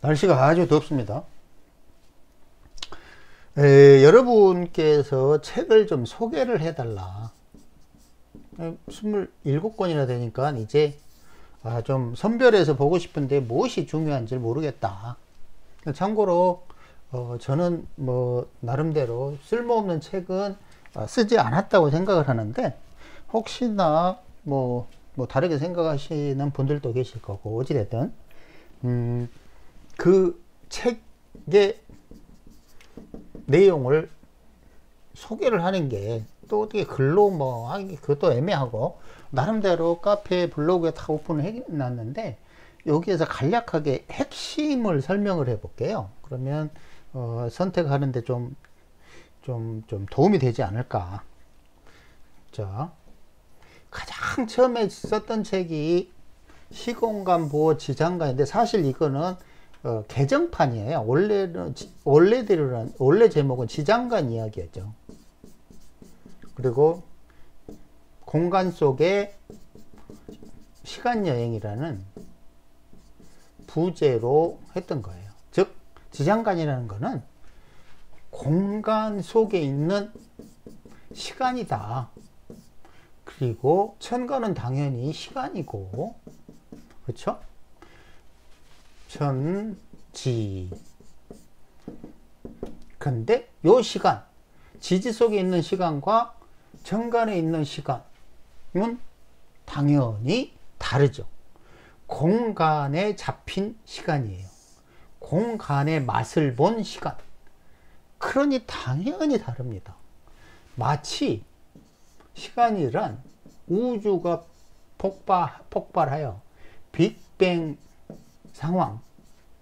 날씨가 아주 덥습니다. 에, 여러분께서 책을 좀 소개를 해달라. 27권이나 되니까 이제 아, 좀 선별해서 보고 싶은데 무엇이 중요한지 모르겠다. 참고로 어, 저는 뭐 나름대로 쓸모없는 책은 아, 쓰지 않았다고 생각을 하는데 혹시나 뭐, 뭐 다르게 생각하시는 분들도 계실 거고 어찌됐든 음, 그 책의 내용을 소개를 하는 게 또 어떻게 글로 뭐 하기 그것도 애매하고 나름대로 카페 블로그에 다 오픈을 해놨는데 여기에서 간략하게 핵심을 설명을 해 볼게요. 그러면 어, 선택하는데 좀, 좀, 좀 도움이 되지 않을까. 자 가장 처음에 썼던 책이 시공간 보호 지장가인데 사실 이거는 어, 개정판이에요. 원래는 원래대로는 원래 제목은 지장간 이야기였죠. 그리고 공간 속에 시간 여행이라는 부제로 했던 거예요. 즉 지장간이라는 것은 공간 속에 있는 시간이다. 그리고 천간은 당연히 시간이고 그렇죠? 천지. 근데 요 시간 지지 속에 있는 시간과 정간에 있는 시간은 당연히 다르죠. 공간에 잡힌 시간이에요. 공간의 맛을 본 시간. 그러니 당연히 다릅니다. 마치 시간이란 우주가 폭발, 폭발하여 빅뱅 상황.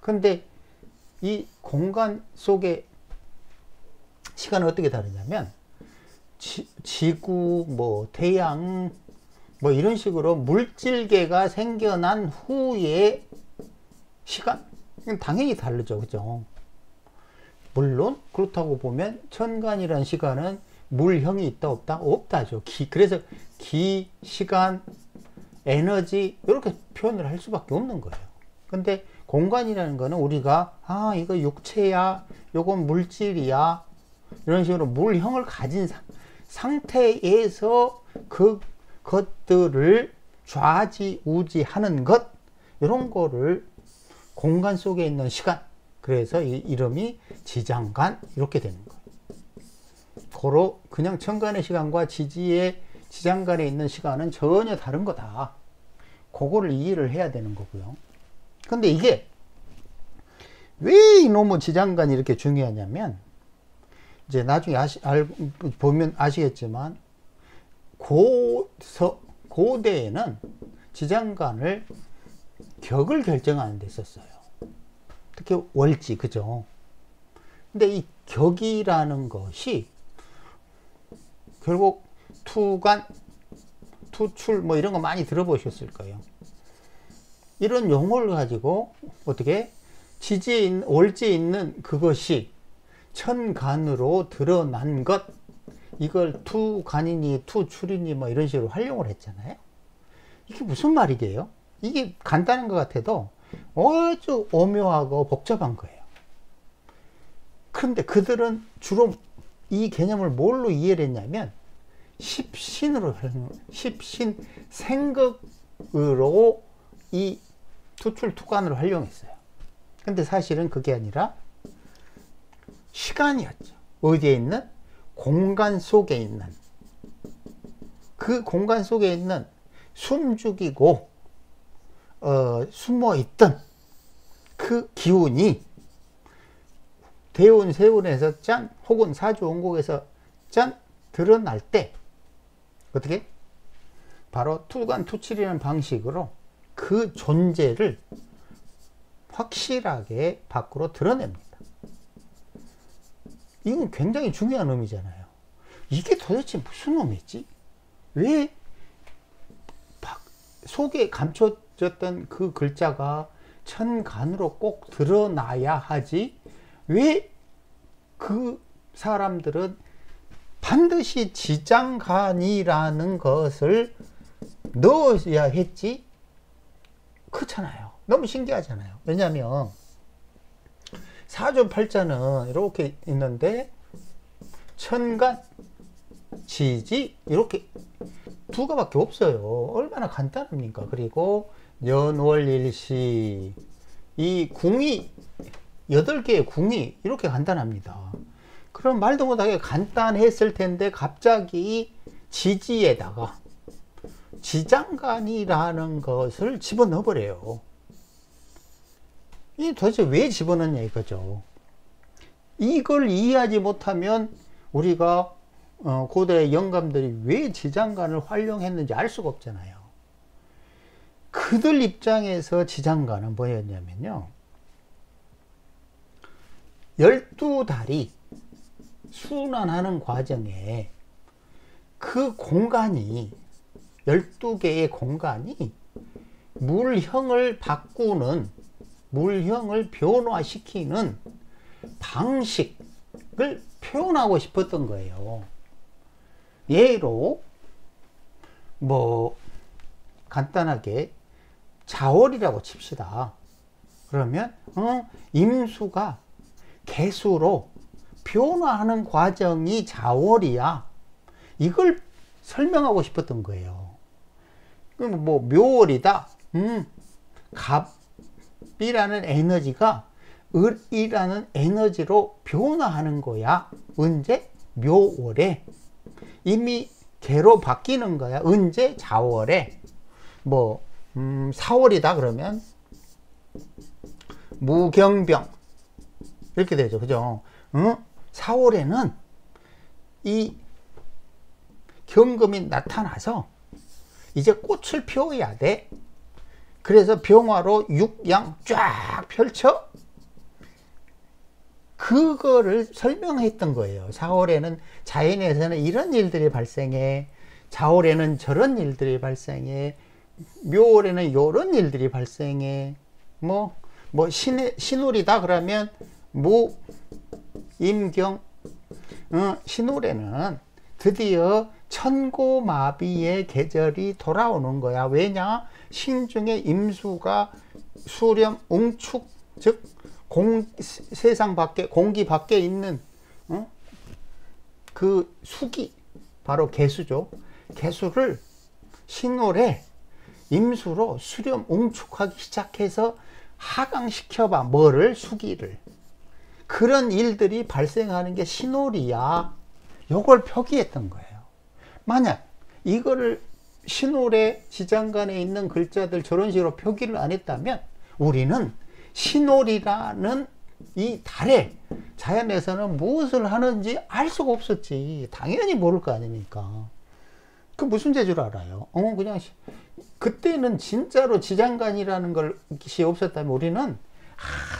근데 이 공간 속에 시간은 어떻게 다르냐면 지, 지구, 뭐 태양, 뭐 이런 식으로 물질계가 생겨난 후의 시간 당연히 다르죠, 그죠? 물론 그렇다고 보면 천간이라는 시간은 물형이 있다 없다 없다죠. 기, 그래서 기, 시간, 에너지 이렇게 표현을 할 수밖에 없는 거예요. 근데 공간이라는 거는 우리가 아 이거 육체야 요건 물질이야 이런 식으로 물형을 가진 사, 상태에서 그 것들을 좌지우지하는 것 이런 거를 공간 속에 있는 시간 그래서 이 이름이 지장간 이렇게 되는 거예요. 고로 그냥 천간의 시간과 지지의 지장간에 있는 시간은 전혀 다른 거다. 그거를 이해를 해야 되는 거고요. 근데 이게 왜 이놈의 지장간이 이렇게 중요하냐면 이제 나중에 아시, 알, 보면 아시겠지만 고 서, 고대에는 지장간을 격을 결정하는 데 있었어요. 특히 월지, 그죠? 근데 이 격이라는 것이 결국 투간, 투출 뭐 이런 거 많이 들어보셨을 거예요. 이런 용어를 가지고 어떻게 지지에 있는, 월지에 있는 그것이 천간으로 드러난 것 이걸 투간이니 투출이니 뭐 이런 식으로 활용을 했잖아요. 이게 무슨 말이게요? 이게 간단한 것 같아도 아주 오묘하고 복잡한 거예요. 그런데 그들은 주로 이 개념을 뭘로 이해를 했냐면 십신으로 십신 생극으로 이 투출 투관을 활용했어요. 근데 사실은 그게 아니라 시간이었죠. 어디에 있는 공간 속에 있는 그 공간 속에 있는 숨죽이고 어, 숨어 있던 그 기운이 대운 세운에서 짠 혹은 사주 원곡에서 짠 드러날 때 어떻게 바로 투관 투칠이라는 방식으로 그 존재를 확실하게 밖으로 드러냅니다. 이건 굉장히 중요한 의미잖아요. 이게 도대체 무슨 의미지? 왜 속에 감춰졌던 그 글자가 천간으로 꼭 드러나야 하지? 왜 그 사람들은 반드시 지장간이라는 것을 넣어야 했지? 그렇잖아요. 너무 신기하잖아요. 왜냐하면 사주팔자는 이렇게 있는데 천간, 지지 이렇게 두 가밖에 없어요. 얼마나 간단합니까? 그리고 연월일시 이 궁이 여덟 개의 궁이 이렇게 간단합니다. 그럼 말도 못하게 간단했을 텐데 갑자기 지지에다가 지장간이라는 것을 집어넣어 버려요. 이 도대체 왜 집어넣냐 이거죠. 이걸 이해하지 못하면 우리가 어, 고대 영감들이 왜 지장간을 활용했는지 알 수가 없잖아요. 그들 입장에서 지장간은 뭐였냐면요. 열두 달이 순환하는 과정에 그 공간이 12개의 공간이 물형을 바꾸는 물형을 변화시키는 방식을 표현하고 싶었던 거예요. 예로 뭐 간단하게 자월이라고 칩시다. 그러면 어, 임수가 개수로 변화하는 과정이 자월이야. 이걸 설명하고 싶었던 거예요. 그럼 뭐 묘월이다. 음, 갑이라는 에너지가 을이라는 에너지로 변화하는 거야. 언제? 묘월에. 이미 개로 바뀌는 거야. 언제? 자월에. 뭐, 음, 4월이다 그러면 무경병. 이렇게 되죠. 그죠? 응? 4월에는 이 경금이 나타나서 이제 꽃을 피워야 돼. 그래서 병화로 육양 쫙 펼쳐 그거를 설명했던 거예요. 4월에는 자연에서는 이런 일들이 발생해. 자월에는 저런 일들이 발생해. 묘월에는 이런 일들이 발생해. 뭐, 뭐, 신, 신월이다 그러면, 무, 임경, 어, 신월에는 드디어 천고마비의 계절이 돌아오는 거야. 왜냐? 신중의 임수가 수렴, 웅축, 즉, 공, 세상 밖에, 공기 밖에 있는, 어? 그 수기, 바로 개수죠. 개수를 신월에 임수로 수렴, 웅축하기 시작해서 하강시켜봐. 뭐를? 수기를. 그런 일들이 발생하는 게 신월이야. 요걸 표기했던 거예요. 만약 이거를 신월의 지장간에 있는 글자들 저런 식으로 표기를 안 했다면 우리는 신월이라는 이 달에 자연에서는 무엇을 하는지 알 수가 없었지. 당연히 모를 거 아닙니까? 그 무슨 재주를 알아요? 어, 그냥 그때는 진짜로 지장간이라는 것이 없었다면 우리는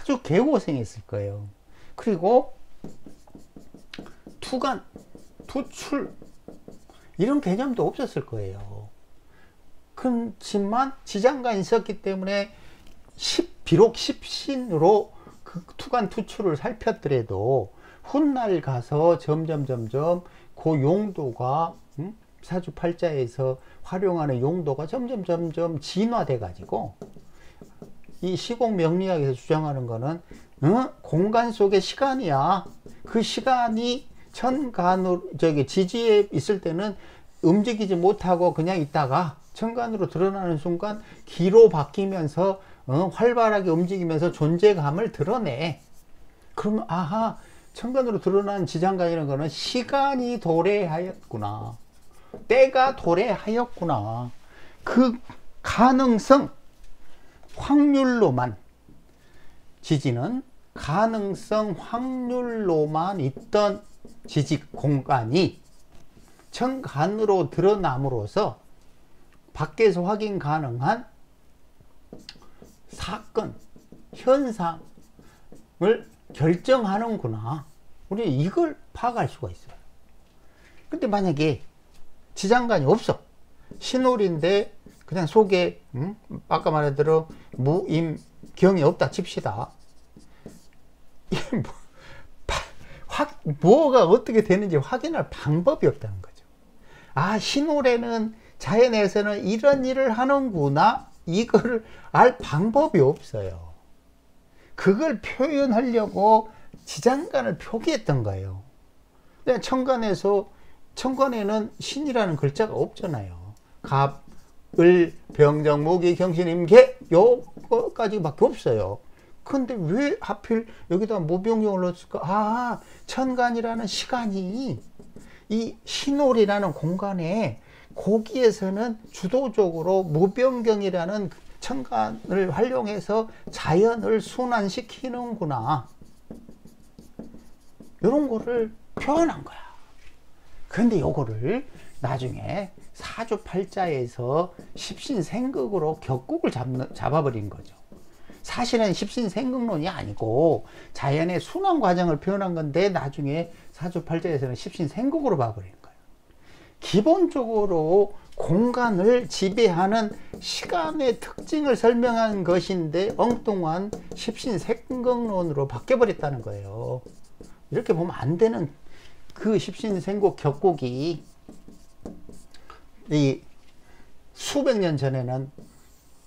아주 개고생했을 거예요. 그리고 투간, 투출 이런 개념도 없었을 거예요. 그렇지만 지장간이 있었기 때문에 10, 비록 십신으로 그 투간 투출을 살폈더라도 훗날 가서 점점 점점 그 용도가 음? 사주팔자에서 활용하는 용도가 점점 점점 진화돼 가지고 이 시공 명리학에서 주장하는 거는 어? 공간 속의 시간이야. 그 시간이 천간으로 저기 지지에 있을 때는 움직이지 못하고 그냥 있다가 천간으로 드러나는 순간 기로 바뀌면서 어? 활발하게 움직이면서 존재감을 드러내. 그러면 아하 천간으로 드러난 지장간이라는 거는 시간이 도래하였구나. 때가 도래하였구나. 그 가능성 확률로만 지지는 가능성 확률로만 있던 지직 공간이 정간으로 드러남으로써 밖에서 확인 가능한 사건, 현상을 결정하는구나. 우리 이걸 파악할 수가 있어요. 근데 만약에 지장간이 없어. 신홀인데 그냥 속에 음? 아까 말한 대로 무임 경이 없다 칩시다. 뭐, 확, 뭐가 어떻게 되는지 확인할 방법이 없다는 거죠. 아, 신올에는 자연에서는 이런 일을 하는구나. 이거를 알 방법이 없어요. 그걸 표현하려고 지장간을 표기했던 거예요. 천간에서 천간에는 신이라는 글자가 없잖아요. 갑, 을, 병정, 모기, 경신, 임계 요거까지밖에 없어요. 근데 왜 하필 여기다 모병경을 넣었을까? 아, 천간이라는 시간이 이 신월이라는 공간에 고기에서는 주도적으로 무병경이라는 천간을 활용해서 자연을 순환시키는구나. 이런 거를 표현한 거야. 근데 요거를 나중에 사주팔자에서 십신생극으로 격국을 잡는, 잡아버린 거죠. 사실은 십신 생극론이 아니고 자연의 순환 과정을 표현한 건데 나중에 사주팔자에서는 십신 생극으로 봐버린 거예요. 기본적으로 공간을 지배하는 시간의 특징을 설명한 것인데 엉뚱한 십신 생극론으로 바뀌어버렸다는 거예요. 이렇게 보면 안 되는 그 십신생국 격곡이 이 수백 년 전에는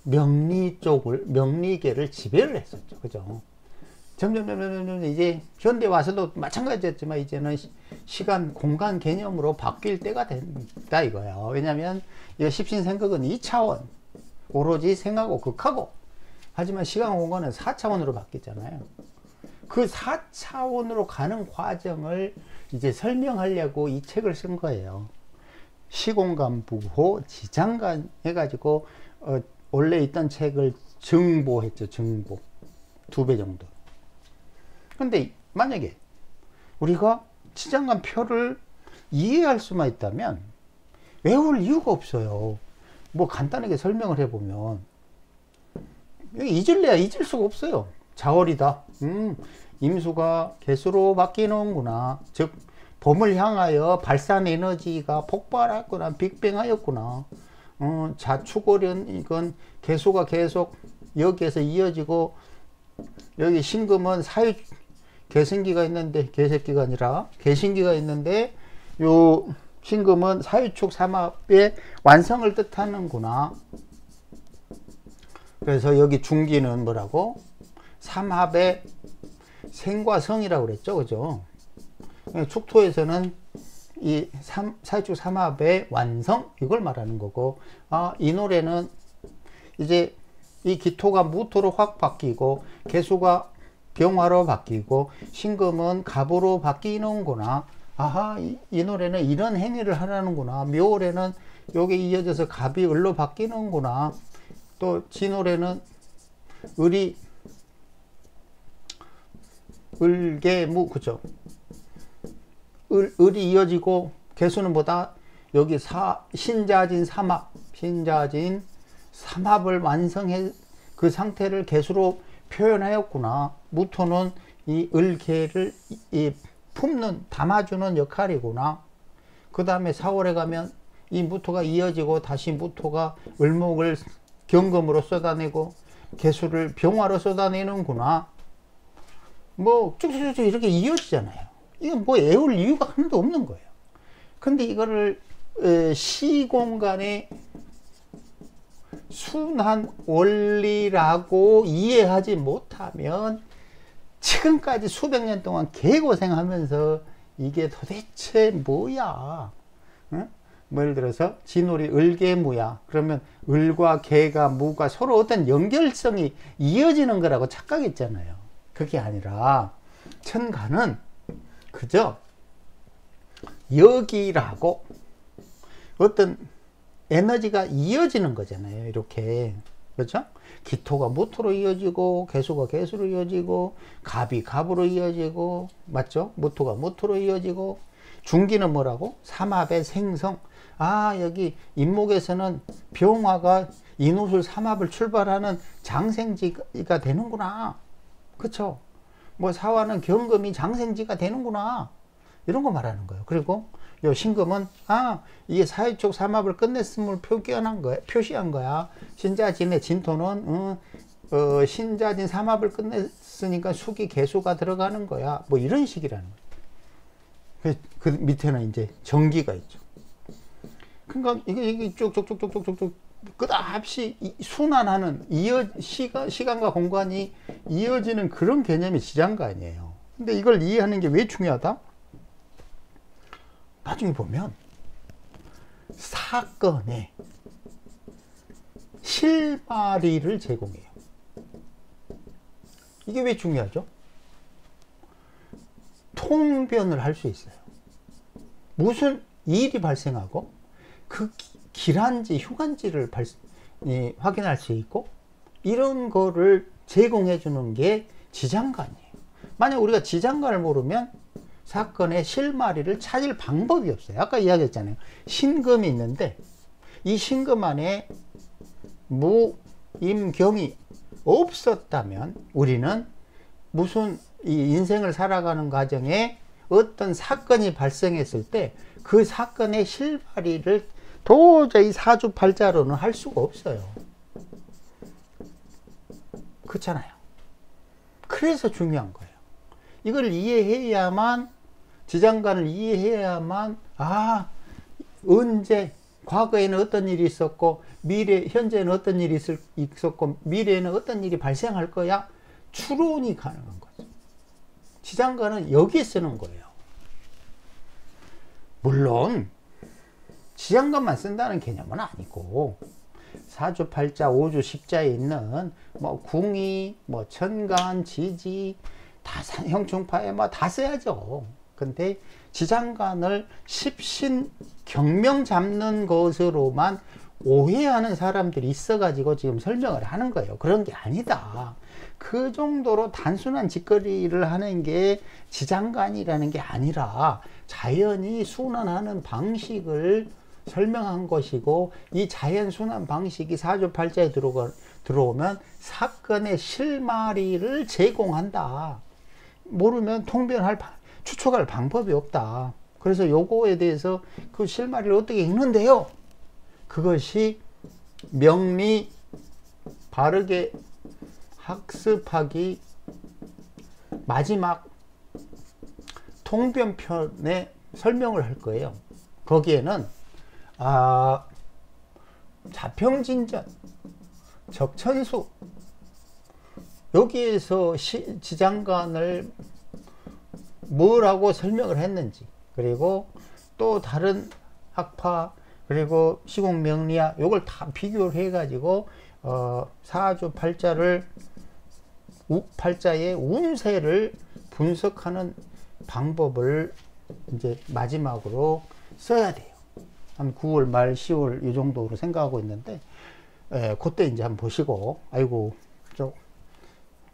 명리 쪽을 명리계를 지배를 했었죠. 그죠? 점점 점점 이제 현대 와서도 마찬가지였지만 이제는 시간 공간 개념으로 바뀔 때가 된다 이거예요. 왜냐하면 이 십신 생각은 2차원 오로지 생하고 극하고 하지만 시간 공간은 4차원으로 바뀌잖아요. 그 4차원으로 가는 과정을 이제 설명하려고 이 책을 쓴 거예요. 시공간 부호 지장간 해가지고 어, 원래 있던 책을 증보했죠. 증보 두 배 정도. 근데 만약에 우리가 지장간 표를 이해할 수만 있다면 외울 이유가 없어요. 뭐 간단하게 설명을 해보면 잊을래야 잊을 수가 없어요. 자월이다. 음, 임수가 개수로 바뀌는구나. 즉 봄을 향하여 발산 에너지가 폭발했구나. 빅뱅하였구나. 어, 자축오련 이건 개수가 계속 여기에서 이어지고 여기 신금은 사유 개생기가 있는데 개새끼가 아니라 개신기가 있는데 요 신금은 사유축 삼합의 완성을 뜻하는구나. 그래서 여기 중기는 뭐라고? 삼합의 생과 성이라고 그랬죠. 그죠? 축토에서는 이 삼, 사유축 삼합의 완성 이걸 말하는 거고. 아, 이 노래는 이제 이 기토가 무토로 확 바뀌고 개수가 병화로 바뀌고 신금은 갑으로 바뀌는구나. 아하 이, 이 노래는 이런 행위를 하라는구나. 묘월에는 요게 이어져서 갑이 을로 바뀌는구나. 또 지노래는 을이 을개무 그죠 을, 을이 이어지고 개수는 보다 여기 사, 신자진 삼합 신자진 삼합을 완성해 그 상태를 개수로 표현하였구나. 무토는 이 을개를 이 품는 담아주는 역할이구나. 그 다음에 4월에 가면 이 무토가 이어지고 다시 무토가 을목을 경금으로 쏟아내고 개수를 병화로 쏟아내는구나. 뭐 쭉쭉쭉 이렇게 이어지잖아요 이건 뭐 애울 이유가 하나도 없는 거예요. 근데 이거를 시공간의 순한 원리라고 이해하지 못하면 지금까지 수백 년 동안 개고생하면서 이게 도대체 뭐야? 응? 뭐 예를 들어서 진월이 을개무야. 그러면 을과 개가 무가 서로 어떤 연결성이 이어지는 거라고 착각했잖아요. 그게 아니라 천간은 그죠? 여기라고 어떤 에너지가 이어지는 거잖아요. 이렇게. 그렇죠? 기토가 무토로 이어지고 개수가 개수로 이어지고 갑이 갑으로 이어지고 맞죠? 무토가 무토로 이어지고 중기는 뭐라고? 삼합의 생성. 아 여기 임목에서는 병화가 인후술 삼합을 출발하는 장생지가 되는구나. 그렇죠? 뭐 사화는 경금이 장생지가 되는구나. 이런 거 말하는 거예요. 그리고 요 신금은 아 이게 사회적 삼합을 끝냈음을 표기한 거야 표시한 거야 신자진의 진토는 어, 어, 신자진 삼합을 끝냈으니까 수기 개수가 들어가는 거야 뭐 이런 식이라는 거예요 그, 그 밑에는 이제 정기가 있죠 그러니까 이게, 이게 쭉쭉쭉쭉쭉쭉 끝없이 순환하는 이어 시간 시간과 공간이 이어지는 그런 개념이 지장가 아니에요. 근데 이걸 이해하는 게 왜 중요하다? 나중에 보면 사건에 실마리를 제공해요. 이게 왜 중요하죠? 통변을 할 수 있어요. 무슨 일이 발생하고 그 기란지, 휴간지를 발, 예, 확인할 수 있고 이런 거를 제공해 주는 게 지장관이에요. 만약 우리가 지장관을 모르면 사건의 실마리를 찾을 방법이 없어요. 아까 이야기했잖아요. 신금이 있는데 이 신금 안에 무, 임, 경이 없었다면 우리는 무슨 이 인생을 살아가는 과정에 어떤 사건이 발생했을 때 그 사건의 실마리를 도저히 사주팔자로는 할 수가 없어요. 그렇잖아요. 그래서 중요한 거예요. 이걸 이해해야만 지장간을 이해해야만 아 언제 과거에는 어떤 일이 있었고 미래 현재는 어떤 일이 있을, 있었고 미래에는 어떤 일이 발생할 거야 추론이 가능한 거죠. 지장간은 여기에 쓰는 거예요. 물론 지장간만 쓴다는 개념은 아니고 사주 팔자 오주 십자에 있는 뭐 궁이 뭐 천간 지지 다 형충파에 뭐 다 써야죠. 근데 지장간을 십신 경명 잡는 것으로만 오해하는 사람들이 있어가지고 지금 설명을 하는 거예요. 그런 게 아니다. 그 정도로 단순한 짓거리를 하는 게 지장간이라는 게 아니라 자연이 순환하는 방식을 설명한 것이고 이 자연 순환 방식이 사주팔자에 들어가, 들어오면 사건의 실마리를 제공한다. 모르면 통변할 추측할 방법이 없다. 그래서 요거에 대해서 그 실마리를 어떻게 읽는데요? 그것이 명리 바르게 학습하기 마지막 통변편에 설명을 할 거예요. 거기에는 아 자평진전 적천수 여기에서 시, 지장간을 뭐라고 설명을 했는지 그리고 또 다른 학파 그리고 시공명리학 요걸 다 비교를 해 가지고 어, 사주 팔자를 우, 팔자의 운세를 분석하는 방법을 이제 마지막으로 써야 돼요. 한 9월 말 10월 이 정도로 생각하고 있는데 에, 그때 이제 한번 보시고 아이고 좀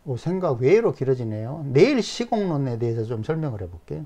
어, 생각 외로 길어지네요. 내일 시공론에 대해서 좀 설명을 해볼게요.